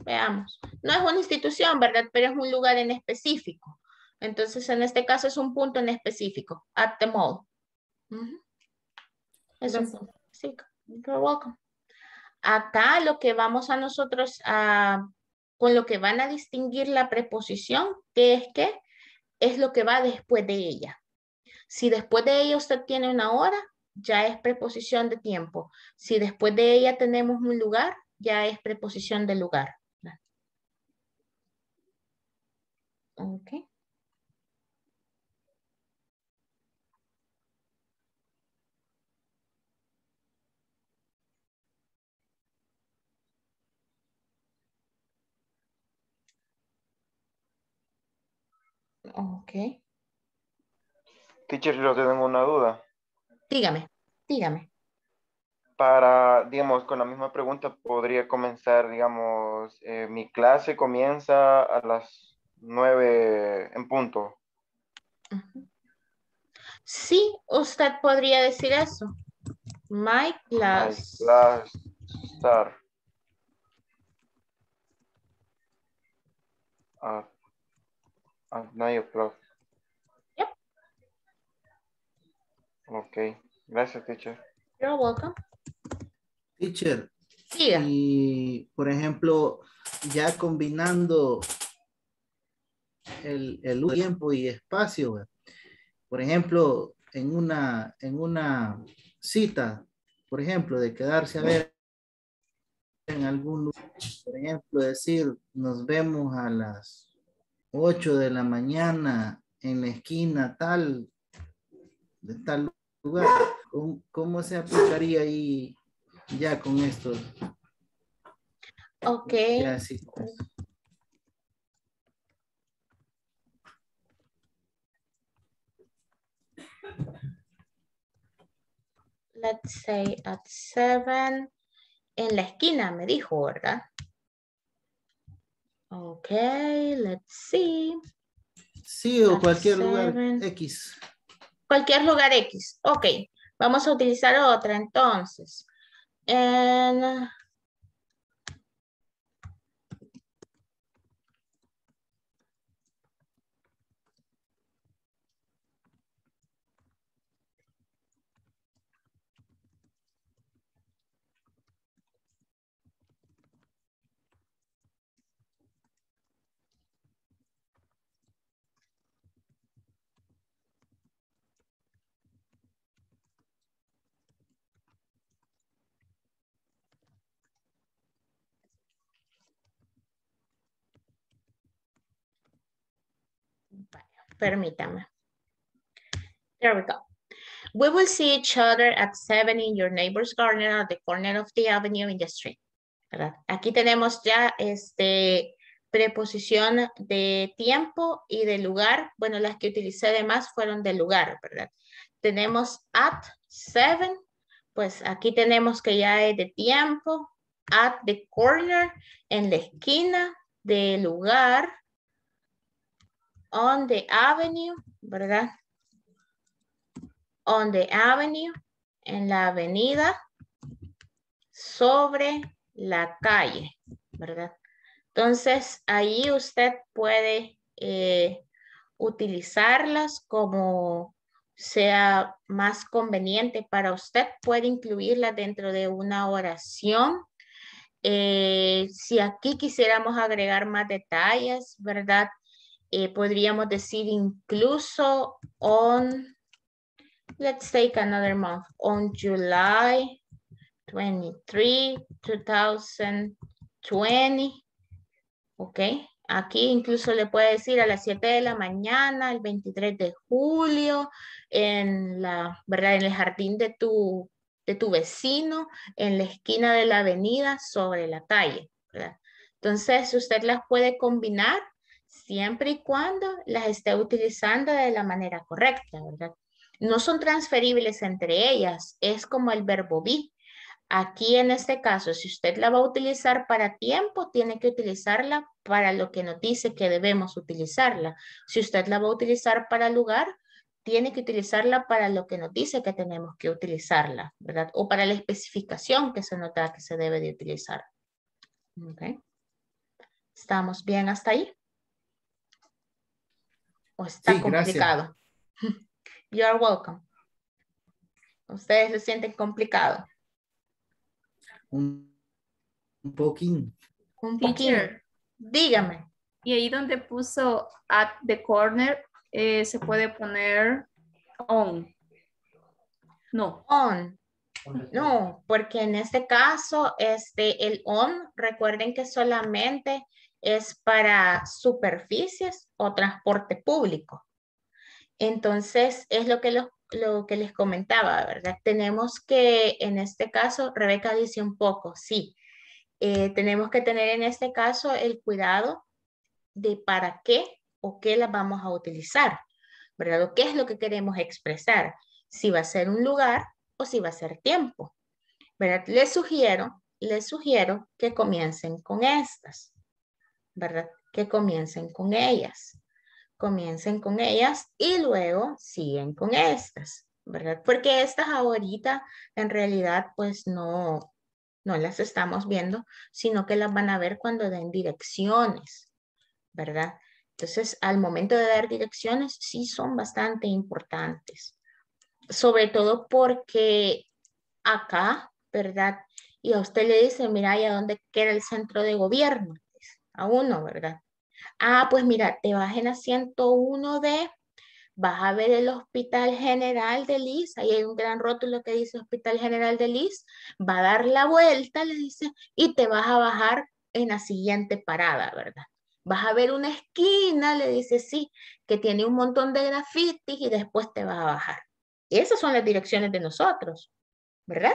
Veamos. No es una institución, ¿verdad? Pero es un lugar en específico. Entonces, en este caso es un punto en específico. At the mall. Es un punto. Sí, you're welcome. Acá lo que vamos a nosotros a, con lo que van a distinguir la preposición, que es que es lo que va después de ella. Si después de ella usted tiene una hora, ya es preposición de tiempo. Si después de ella tenemos un lugar, ya es preposición de lugar. Ok. Ok. Teacher, yo tengo una duda. Dígame, dígame. Para, digamos, con la misma pregunta, podría comenzar, digamos, eh, mi clase comienza a las nueve en punto. Sí, usted podría decir eso. My class. My class start at, at nine o'clock. Ok, gracias, teacher. You're welcome. Teacher. Sí. Y, por ejemplo, ya combinando el, el tiempo y espacio, por ejemplo, en una, en una cita, por ejemplo, de quedarse a ver en algún lugar, por ejemplo, decir, nos vemos a las 8 de la mañana en la esquina tal, de tal lugar, ¿cómo, se aplicaría ahí ya con esto? Ok. let's say at seven, en la esquina me dijo, ¿verdad? Ok, let's see. Sí, o cualquier lugar X. Cualquier lugar X. Ok, vamos a utilizar otra entonces. En Permítame. There we go. We will see each other at 7 in your neighbor's garden at the corner of the avenue in the street. Aquí tenemos ya este preposición de tiempo y de lugar. Bueno, las que utilicé además fueron de lugar, ¿verdad? Tenemos at 7, pues aquí tenemos que ya es de tiempo. At the corner, en la esquina, de lugar, on the avenue, ¿verdad? On the avenue, en la avenida, sobre la calle, ¿verdad? Entonces, ahí usted puede eh, utilizarlas como sea más conveniente para usted. Puede incluirlas dentro de una oración. Eh, si aquí quisiéramos agregar más detalles, ¿verdad? Eh, podríamos decir incluso on, let's take another month, on July 23, 2020, ok, aquí incluso le puede decir a las 7 de la mañana, el 23 de julio, en la, ¿verdad? En el jardín de tu, de tu vecino, en la esquina de la avenida, sobre la calle. Entonces, usted las puede combinar siempre y cuando las esté utilizando de la manera correcta, ¿verdad? No son transferibles entre ellas, es como el verbo be. Aquí en este caso, si usted la va a utilizar para tiempo, tiene que utilizarla para lo que nos dice que debemos utilizarla. Si usted la va a utilizar para lugar, tiene que utilizarla para lo que nos dice que tenemos que utilizarla, ¿verdad? O para la especificación que se nota que se debe de utilizar. ¿Estamos bien hasta ahí? ¿O está complicado? You are welcome. ¿Ustedes lo sienten complicado? Un, un poquín. Un poquín. Dígame. Y ahí donde puso at the corner, eh, se puede poner on. No. On. No, porque en este caso, este, el on, recuerden que solamente es para superficies o transporte público. Entonces, es lo que, lo, que les comentaba, ¿verdad? Tenemos que, en este caso, Rebeca dice un poco, sí, eh, tenemos que tener en este caso el cuidado de para qué o qué las vamos a utilizar, ¿verdad? O qué es lo que queremos expresar, si va a ser un lugar o si va a ser tiempo, ¿verdad? Les sugiero, les sugiero que comiencen con estas, ¿verdad? Que comiencen con ellas, comiencen con ellas y luego siguen con estas, ¿verdad? Porque estas ahorita en realidad pues no, no las estamos viendo, sino que las van a ver cuando den direcciones, ¿verdad? Entonces, al momento de dar direcciones, sí son bastante importantes. Sobre todo porque acá, ¿verdad? Y a usted le dice, mira, ¿y a dónde queda el centro de gobierno? A uno, ¿verdad? Ah, pues mira, te vas en asiento 1D vas a ver el Hospital General de Liz, ahí hay un gran rótulo que dice Hospital General de Liz, va a dar la vuelta, le dice, y te vas a bajar en la siguiente parada, ¿verdad? Vas a ver una esquina, le dice, sí, que tiene un montón de grafitis y después te vas a bajar. Esas son las direcciones de nosotros, ¿verdad?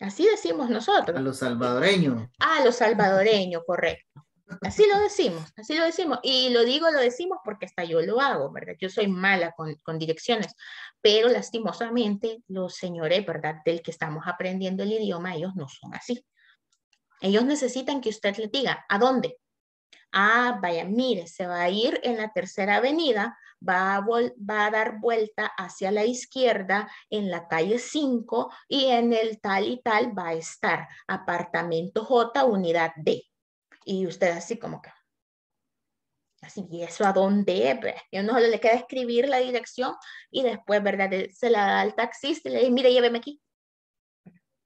Así decimos nosotros. A los salvadoreños. A los salvadoreños, correcto. Así lo decimos, así lo decimos. Y lo digo, lo decimos porque hasta yo lo hago, ¿verdad? Yo soy mala con, con direcciones, pero lastimosamente los señores, ¿verdad? Del que estamos aprendiendo el idioma, ellos no son así. Ellos necesitan que usted les diga, ¿a dónde? Ah, vaya, mire, se va a ir en la tercera avenida, va a, va a dar vuelta hacia la izquierda en la calle 5 y en el tal y tal va a estar apartamento J, unidad D. Y usted así como que, así, ¿y eso a dónde? Y uno le queda escribir la dirección y después, ¿verdad? Se la da al taxista y le dice, mire, lléveme aquí.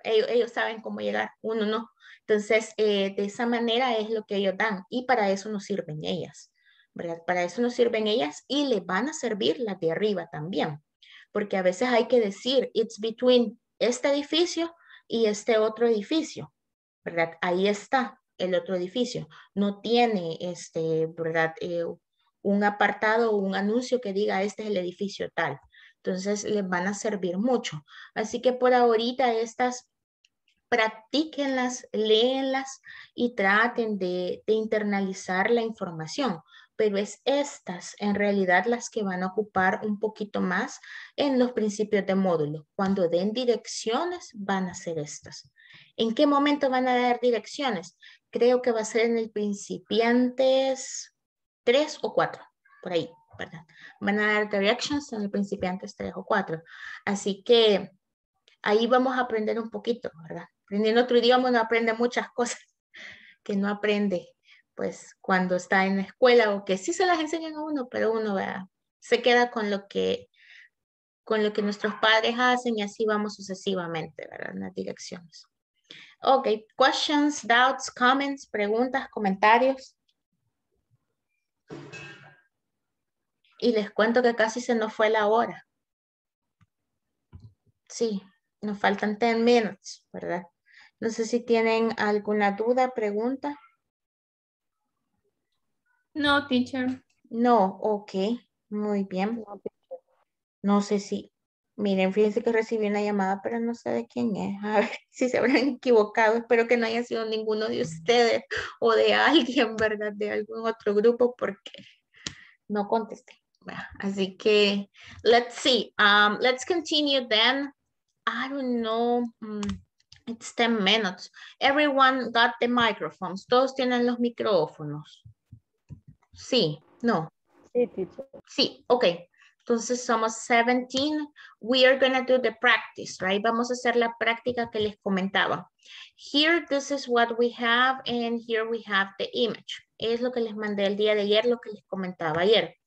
Ellos, saben cómo llegar, uno no. Entonces, eh, de esa manera es lo que ellos dan y para eso nos sirven ellas, ¿verdad? Para eso nos sirven ellas y le van a servir las de arriba también, porque a veces hay que decir, it's between este edificio y este otro edificio, ¿verdad? Ahí está, el otro edificio. No tiene, este, ¿verdad? Eh, un apartado o un anuncio que diga este es el edificio tal. Entonces les van a servir mucho. Así que por ahorita estas practíquenlas, léenlas y traten de, de internalizar la información pero es estas en realidad las que van a ocupar un poquito más en los principios de módulo. Cuando den direcciones, van a ser estas. ¿En qué momento van a dar direcciones? Creo que va a ser en el principiantes 3 o 4, por ahí, ¿verdad? Van a dar directions en el principiantes 3 o 4. Así que ahí vamos a aprender un poquito, ¿verdad? Aprendiendo otro idioma uno aprende muchas cosas que no aprende pues cuando está en la escuela o que sí se las enseñan a uno, pero uno se queda con lo que con lo que nuestros padres hacen y así vamos sucesivamente, ¿verdad? En las direcciones. Ok, questions, doubts, comments, preguntas, comentarios. Y les cuento que casi se nos fue la hora. Sí, nos faltan 10 minutos, ¿verdad? No sé si tienen alguna duda, pregunta. No, teacher. No, ok, muy bien. No sé si, miren, fíjense que recibí una llamada, pero no sé de quién es. A ver si se habrán equivocado. Espero que no haya sido ninguno de ustedes o de alguien, ¿verdad? De algún otro grupo, porque no contesté. Así que, let's see. Um, let's continue then. I don't know. Mm, it's 10 minutes. Everyone got the microphones. Todos tienen los micrófonos. Sí, no. Sí, teacher. Sí, ok. Entonces somos 17. We are going to do the practice, right? Vamos a hacer la práctica que les comentaba. Here, this is what we have, and here we have the image. Es lo que les mandé el día de ayer, lo que les comentaba ayer.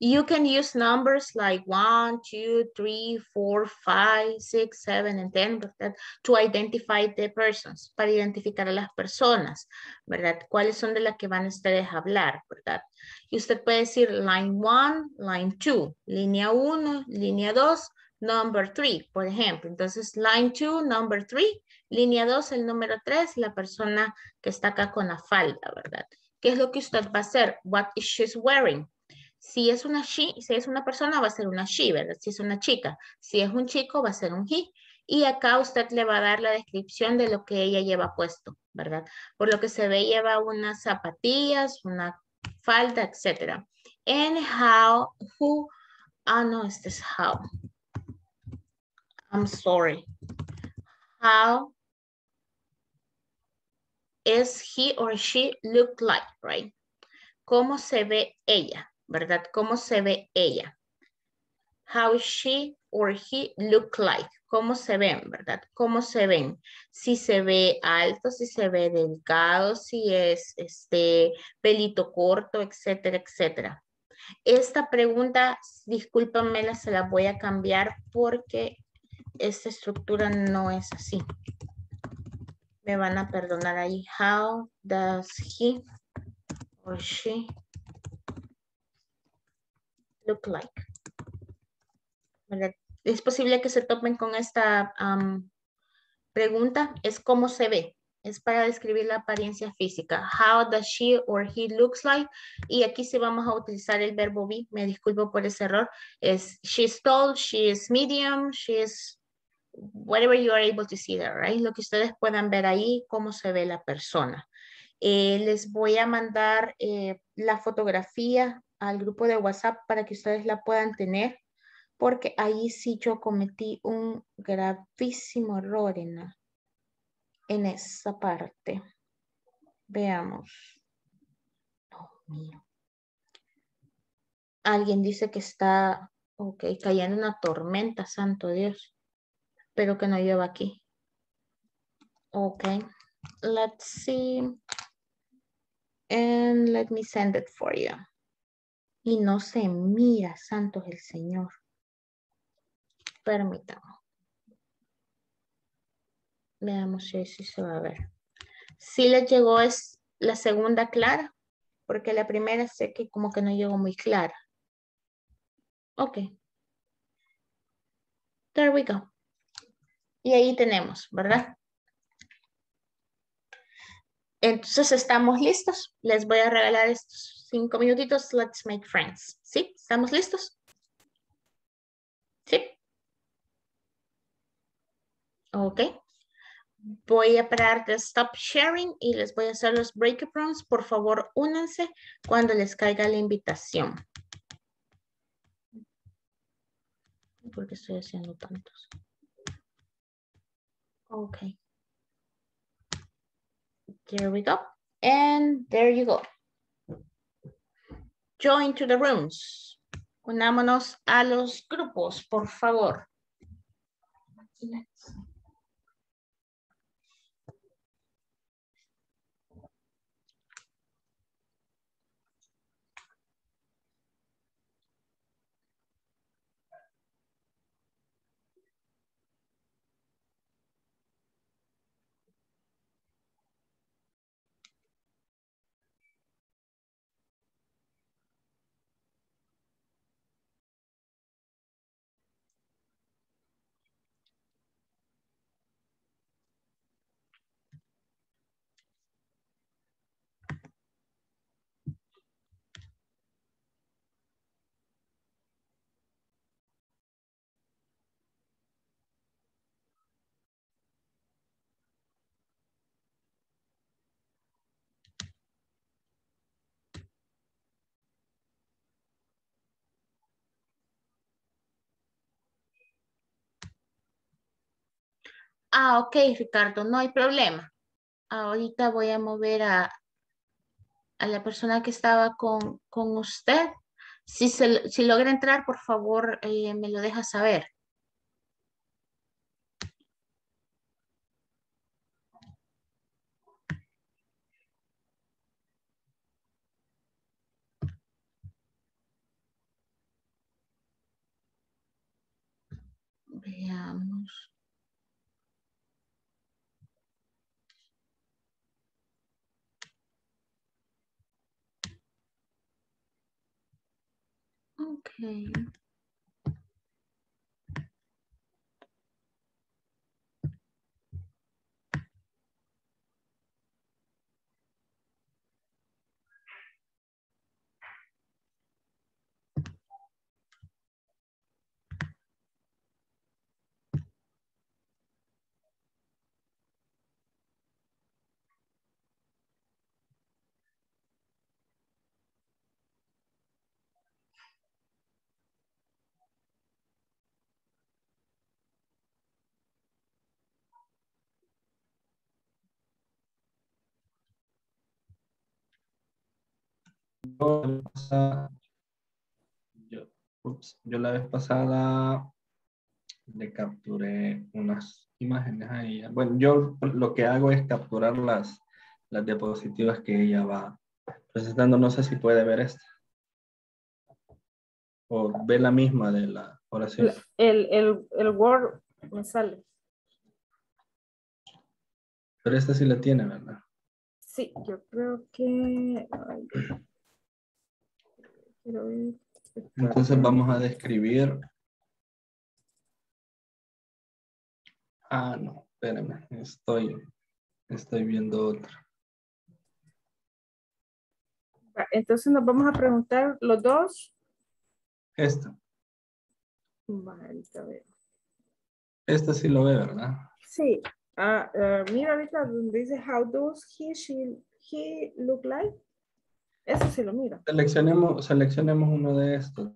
You can use numbers like one, two, three, four, five, six, seven, and 10, ¿verdad? To identify the persons, para identificar a las personas, ¿verdad? ¿Cuáles son de las que van ustedes a hablar, ¿verdad? Y usted puede decir line one, line two, línea uno, línea dos, number three, por ejemplo. Entonces, line two, number three, línea dos, el número tres, la persona que está acá con la falda, ¿verdad? ¿Qué es lo que usted va a hacer? What is she wearing? Si es una she, si es una persona, va a ser una she, ¿verdad? Si es una chica. Si es un chico, va a ser un he. Y acá usted le va a dar la descripción de lo que ella lleva puesto, ¿verdad? Por lo que se ve, lleva unas zapatillas, una falta, etc. And how, who, ah, no, este es how. I'm sorry. How is he or she look like, right? ¿Cómo se ve ella, verdad? ¿Cómo se ve ella? How she or he look like. ¿Cómo se ven, verdad? ¿Cómo se ven? Si se ve alto, si se ve delgado, si es este pelito corto, etcétera, etcétera. Esta pregunta, discúlpamela, se la voy a cambiar porque esta estructura no es así. Me van a perdonar ahí. How does he or she look like? Es posible que se topen con esta pregunta. Es cómo se ve. Es para describir la apariencia física. How does she or he looks like? Y aquí sí vamos a utilizar el verbo be. Me disculpo por ese error. Es she's tall, she is medium, she is whatever you are able to see there, right? Lo que ustedes puedan ver ahí, cómo se ve la persona. Eh, les voy a mandar eh, la fotografía al grupo de WhatsApp para que ustedes la puedan tener, porque ahí sí yo cometí un gravísimo error en, en esa parte. Veamos. Oh. Alguien dice que está, ok, cayendo una tormenta, santo Dios pero que no lleva aquí. Ok, let's see. And let me send it for you. Y no se mira, santo es el Señor. Permítame. Veamos si, se va a ver. Si le llegó es la segunda clara, porque la primera sé que como que no llegó muy clara. Ok. There we go. Y ahí tenemos, ¿verdad? Entonces estamos listos. Les voy a regalar estos cinco minutitos. Let's make friends. ¿Sí? ¿Estamos listos? ¿Sí? Ok. Voy a parar de stop sharing y les voy a hacer los breakarounds. Por favor, únanse cuando les caiga la invitación. ¿Por qué estoy haciendo tantos? Okay. There we go. And there you go. Join to the rooms. Unámonos a los grupos, por favor. Ah, ok, Ricardo, no hay problema. Ahorita voy a mover a, a la persona que estaba con, usted. Si, se, si logra entrar, por favor, eh, me lo deja saber. Veamos. Okay. Yo, la vez pasada le capturé unas imágenes a ella. Bueno, yo lo que hago es capturar las, las diapositivas que ella va presentando. No sé si puede ver esta. O ve la misma de la oración. El, el, el Word me sale. Pero esta sí la tiene, ¿verdad? Sí, yo creo que... Entonces vamos a describir. Ah, no, espérenme, estoy, estoy viendo otra. Entonces nos vamos a preguntar los dos. Esta. Vale, a ver. Esta sí lo ve, ¿verdad? Sí. Ah, uh, mira ahorita donde dice how does he, she, he look like. Eso sí lo mira. Seleccionemos, seleccionemos uno de estos.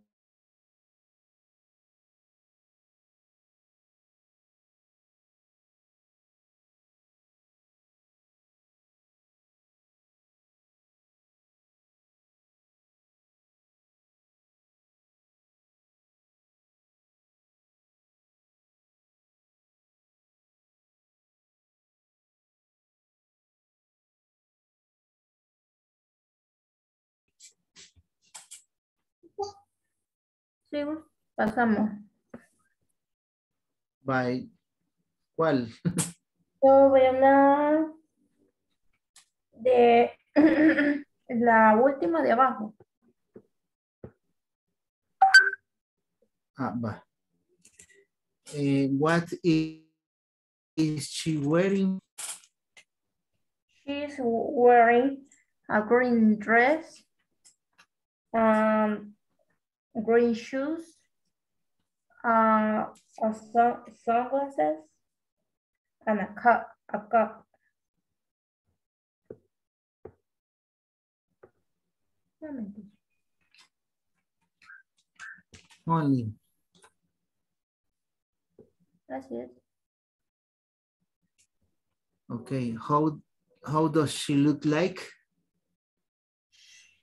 Sí, pasamos. Bye. ¿Cuál? Yo voy a hablar de la última de abajo. Ah, va. Eh, what is, is she wearing? She's wearing a green dress, um, green shoes, uh, a sun sunglasses, and a cup. A cup. Only. That's it. Okay. How how does she look like?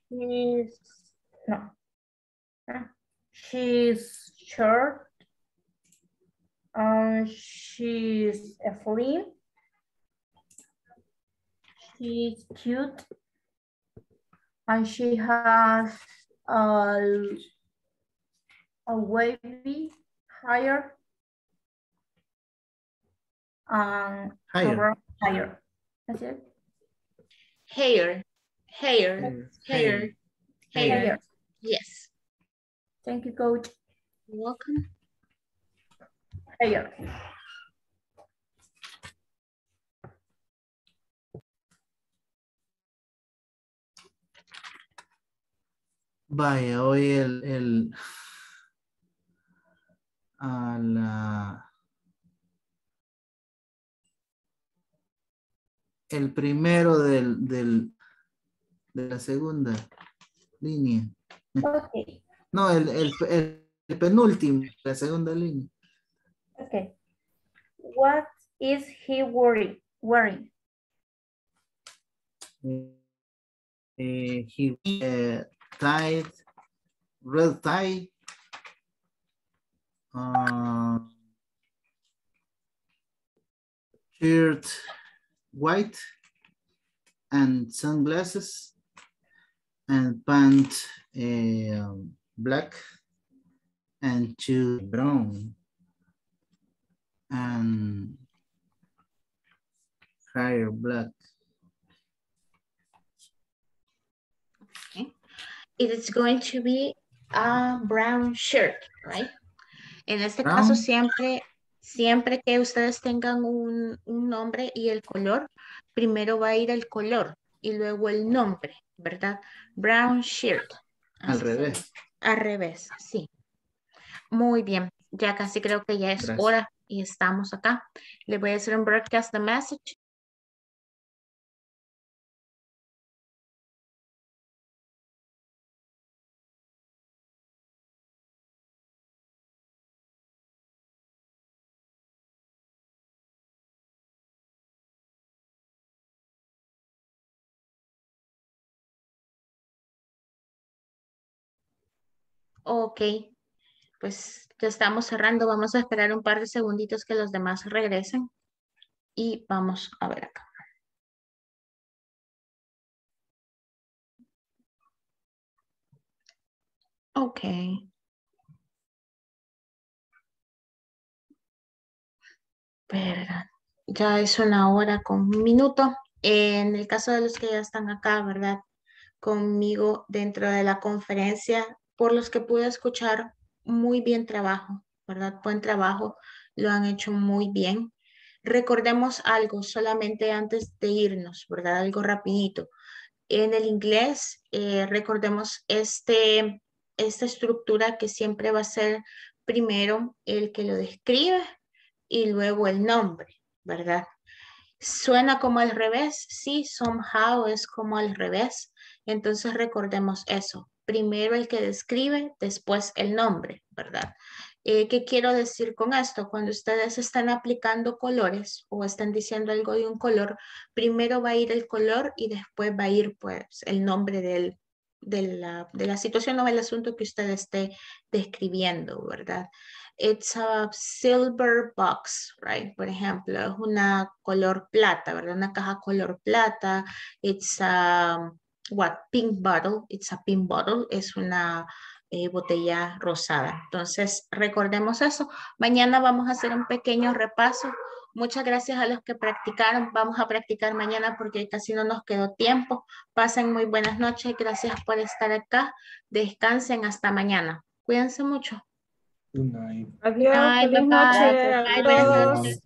She's no. She's short. Um, she's a slim. She's cute. And she has a, a wavy hair. Um, Higher. higher. That's it. Hair, hair, hair, hair. Hair. Yes. Thank you, coach. You're welcome. Hair. Vaya, hoy el, el a la el primero del, del de la segunda línea. Okay. No, el, el, el, el penúltimo, la segunda línea. Okay. What is he wearing? Wearing. Eh, he uh, tied, red tie, uh, shirt white, and sunglasses, and pant uh, black, and shoe brown, and hair black. It is going to be a brown shirt, right? En este Brown. caso siempre, siempre que ustedes tengan un, un nombre y el color, primero va a ir el color y luego el nombre, ¿verdad? Brown shirt. Al revés. Al revés, sí. Muy bien, ya casi creo que ya es Gracias. hora y estamos acá. Le voy a hacer un broadcast the message Ok, pues ya estamos cerrando. Vamos a esperar un par de segunditos que los demás regresen y vamos a ver acá. Ok. Ya es una hora con un minuto. En el caso de los que ya están acá, ¿verdad? Conmigo dentro de la conferencia, por los que pude escuchar, muy bien trabajo, ¿verdad? Buen trabajo, lo han hecho muy bien. Recordemos algo solamente antes de irnos, ¿verdad? Algo rapidito. En el inglés, eh, recordemos este, esta estructura que siempre va a ser primero el que lo describe y luego el nombre, ¿verdad? Suena como al revés, sí, somehow es como al revés. Entonces recordemos eso. Primero el que describe, después el nombre, ¿verdad? Eh, ¿Qué quiero decir con esto? Cuando ustedes están aplicando colores o están diciendo algo de un color, primero va a ir el color y después va a ir pues el nombre de, la, de la situación o del asunto que usted esté describiendo, ¿verdad? It's a silver box, right? Por ejemplo, es una color plata, ¿verdad? Una caja color plata. It's a, what, pink bottle. It's a pink bottle. Es una eh, botella rosada. Entonces, recordemos eso. Mañana vamos a hacer un pequeño repaso. Muchas gracias a los que practicaron. Vamos a practicar mañana porque casi no nos quedó tiempo. Pasen muy buenas noches. Gracias por estar acá. Descansen hasta mañana. Cuídense mucho. Adiós. Buenas noches.